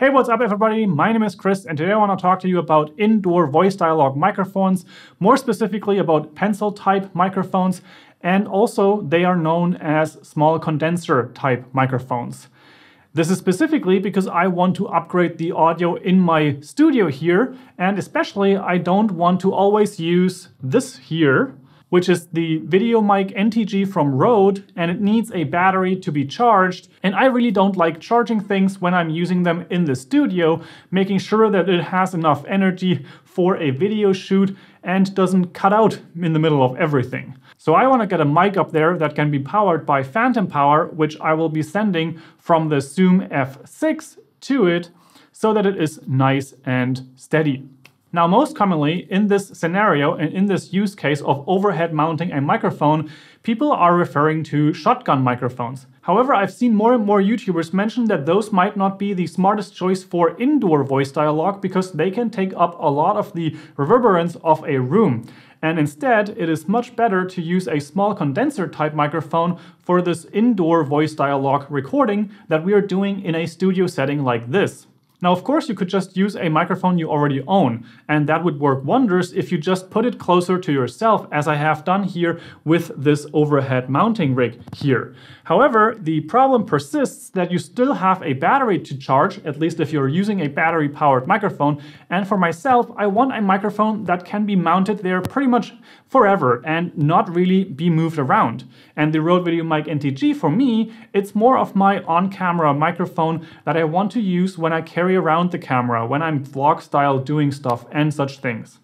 Hey, what's up everybody? My name is Chris and today I want to talk to you about indoor voice dialogue microphones, more specifically about pencil type microphones, and also they are known as small condenser type microphones. This is specifically because I want to upgrade the audio in my studio here, and especially I don't want to always use this here, which is the VideoMic NTG from Rode, and it needs a battery to be charged. And I really don't like charging things when I'm using them in the studio, making sure that it has enough energy for a video shoot and doesn't cut out in the middle of everything. So I want to get a mic up there that can be powered by phantom power, which I will be sending from the Zoom F6 to it so that it is nice and steady. Now, most commonly in this scenario and in this use case of overhead mounting a microphone, people are referring to shotgun microphones. However, I've seen more and more YouTubers mention that those might not be the smartest choice for indoor voice dialogue because they can take up a lot of the reverberance of a room. And instead, it is much better to use a small condenser type microphone for this indoor voice dialogue recording that we are doing in a studio setting like this. Now, of course, you could just use a microphone you already own, and that would work wonders if you just put it closer to yourself, as I have done here with this overhead mounting rig here. However, the problem persists that you still have a battery to charge, at least if you're using a battery-powered microphone, and for myself, I want a microphone that can be mounted there pretty much forever and not really be moved around. And the Rode VideoMic NTG, for me, it's more of my on-camera microphone that I want to use when I carry around the camera, when I'm vlog style doing stuff and such things.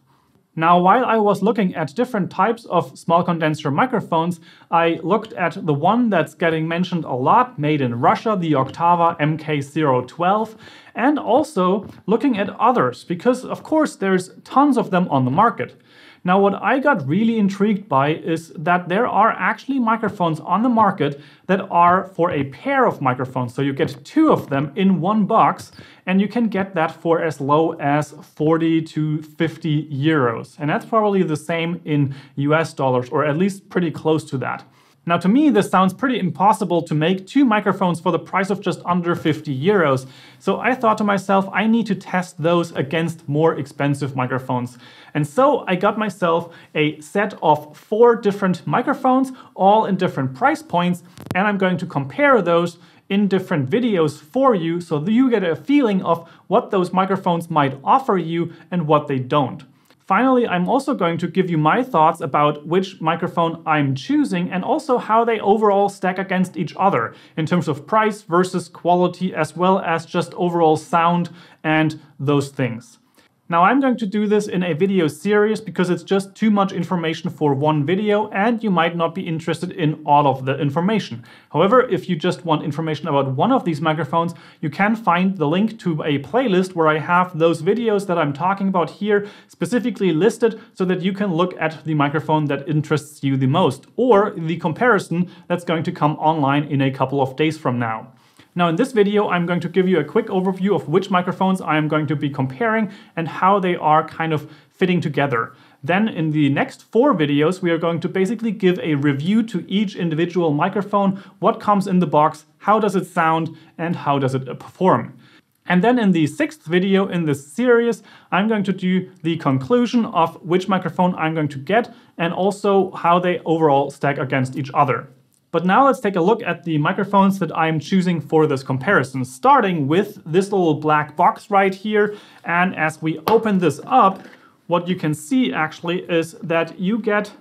Now, while I was looking at different types of small condenser microphones, I looked at the one that's getting mentioned a lot, made in Russia, the Oktava MK012, and also looking at others, because of course there's tons of them on the market. Now, what I got really intrigued by is that there are actually microphones on the market that are for a pair of microphones. So you get two of them in one box, and you can get that for as low as 40 to 50 euros. And that's probably the same in US dollars, or at least pretty close to that. Now to me, this sounds pretty impossible to make two microphones for the price of just under 50 euros. So I thought to myself, I need to test those against more expensive microphones. And so I got myself a set of four different microphones, all in different price points, and I'm going to compare those in different videos for you so you get a feeling of what those microphones might offer you and what they don't. Finally, I'm also going to give you my thoughts about which microphone I'm choosing and also how they overall stack against each other in terms of price versus quality as well as just overall sound and those things. Now I'm going to do this in a video series because it's just too much information for one video and you might not be interested in all of the information. However, if you just want information about one of these microphones, you can find the link to a playlist where I have those videos that I'm talking about here specifically listed so that you can look at the microphone that interests you the most or the comparison that's going to come online in a couple of days from now. Now in this video, I'm going to give you a quick overview of which microphones I am going to be comparing and how they are kind of fitting together. Then in the next four videos, we are going to basically give a review to each individual microphone, what comes in the box, how does it sound, and how does it uh, perform. And then in the sixth video in this series, I'm going to do the conclusion of which microphone I'm going to get and also how they overall stack against each other. But now let's take a look at the microphones that I'm choosing for this comparison, starting with this little black box right here. And as we open this up, what you can see actually is that you get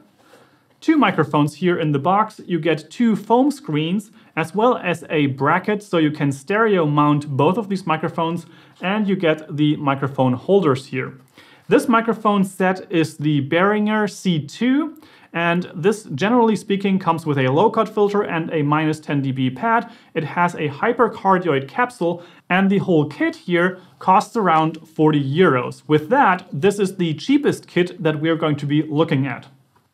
two microphones here in the box. You get two foam screens as well as a bracket so you can stereo mount both of these microphones and you get the microphone holders here. This microphone set is the Behringer C2 and this, generally speaking, comes with a low-cut filter and a minus 10 dB pad. It has a hypercardioid capsule, and the whole kit here costs around 40 euros. With that, this is the cheapest kit that we're going to be looking at.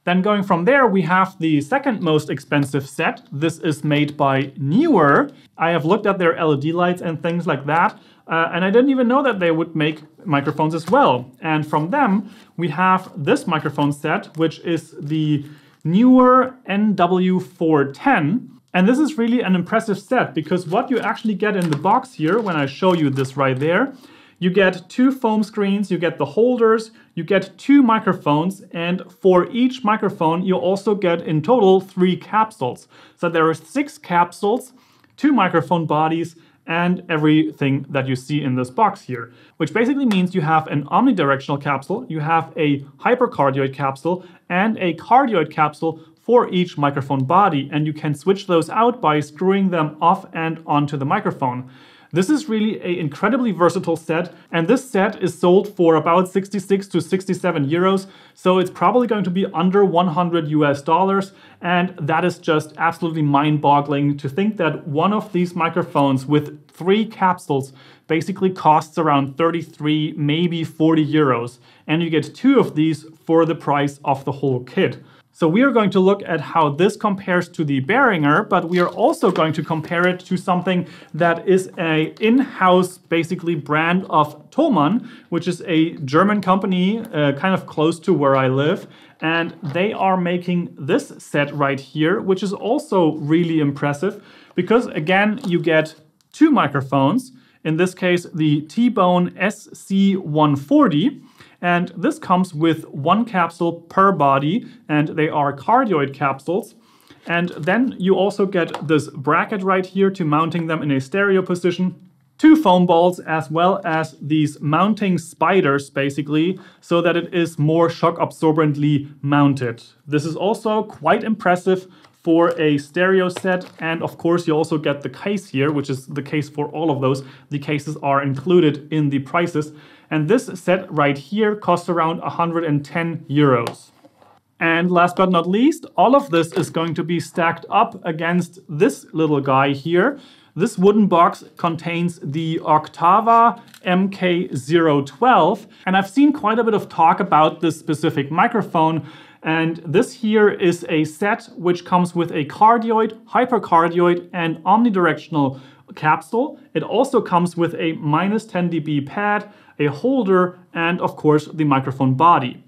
Then going from there, we have the second most expensive set. This is made by Neewer. I have looked at their LED lights and things like that. Uh, and I didn't even know that they would make microphones as well. And from them, we have this microphone set, which is the Neewer NW410. And this is really an impressive set because what you actually get in the box here, when I show you this right there, you get two foam screens, you get the holders, you get two microphones, and for each microphone, you also get in total three capsules. So there are six capsules, two microphone bodies, and everything that you see in this box here, which basically means you have an omnidirectional capsule, you have a hypercardioid capsule, and a cardioid capsule for each microphone body, and you can switch those out by screwing them off and onto the microphone. This is really an incredibly versatile set, and this set is sold for about 66 to 67 euros, so it's probably going to be under 100 US dollars, and that is just absolutely mind-boggling to think that one of these microphones with three capsules basically costs around 33, maybe 40 euros, and you get two of these for the price of the whole kit. So we are going to look at how this compares to the Behringer, but we are also going to compare it to something that is a in-house basically brand of Thomann, which is a German company uh, kind of close to where I live. And they are making this set right here, which is also really impressive because again, you get two microphones. In this case, the T-Bone SC140 and this comes with one capsule per body, and they are cardioid capsules. And then you also get this bracket right here to mounting them in a stereo position. Two foam balls as well as these mounting spiders basically so that it is more shock absorbently mounted. This is also quite impressive for a stereo set and of course you also get the case here which is the case for all of those. The cases are included in the prices and this set right here costs around 110 euros. And last but not least, all of this is going to be stacked up against this little guy here. This wooden box contains the Oktava MK012, and I've seen quite a bit of talk about this specific microphone. And this here is a set which comes with a cardioid, hypercardioid, and omnidirectional capsule. It also comes with a minus 10 dB pad, a holder, and of course the microphone body.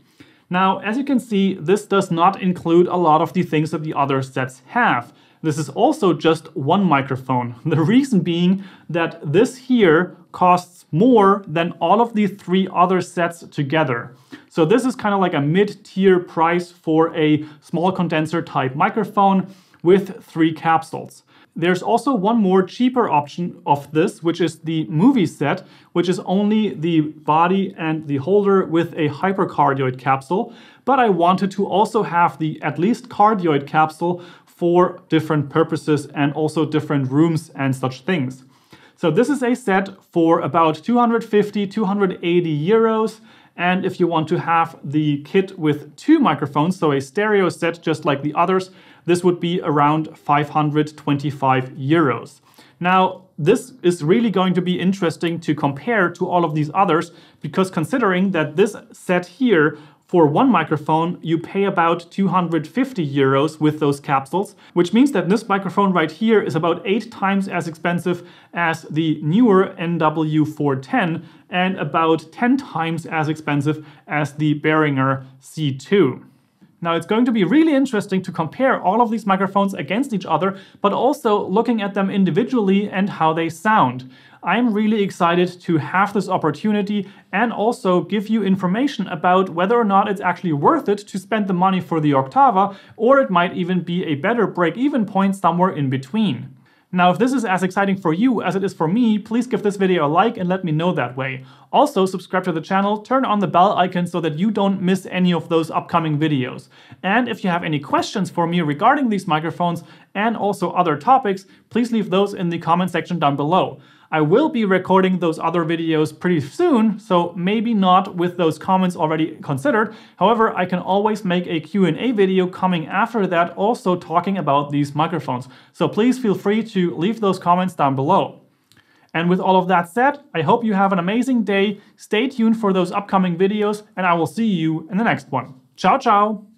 Now, as you can see, this does not include a lot of the things that the other sets have. This is also just one microphone. The reason being that this here costs more than all of the three other sets together. So this is kind of like a mid-tier price for a small condenser type microphone with three capsules. There's also one more cheaper option of this, which is the movie set, which is only the body and the holder with a hypercardioid capsule. But I wanted to also have the at least cardioid capsule for different purposes and also different rooms and such things. So this is a set for about 250, 280 euros. And if you want to have the kit with two microphones, so a stereo set just like the others, this would be around 525 euros. Now, this is really going to be interesting to compare to all of these others because considering that this set here for one microphone, you pay about 250 euros with those capsules, which means that this microphone right here is about eight times as expensive as the Neewer NW410 and about 10 times as expensive as the Behringer C2. Now it's going to be really interesting to compare all of these microphones against each other, but also looking at them individually and how they sound. I'm really excited to have this opportunity and also give you information about whether or not it's actually worth it to spend the money for the Oktava, or it might even be a better break-even point somewhere in between. Now, if this is as exciting for you as it is for me, please give this video a like and let me know that way. Also, subscribe to the channel, turn on the bell icon so that you don't miss any of those upcoming videos. And if you have any questions for me regarding these microphones and also other topics, please leave those in the comment section down below. I will be recording those other videos pretty soon, so maybe not with those comments already considered. However, I can always make a Q&A video coming after that also talking about these microphones. So please feel free to leave those comments down below. And with all of that said, I hope you have an amazing day. Stay tuned for those upcoming videos and I will see you in the next one. Ciao, ciao!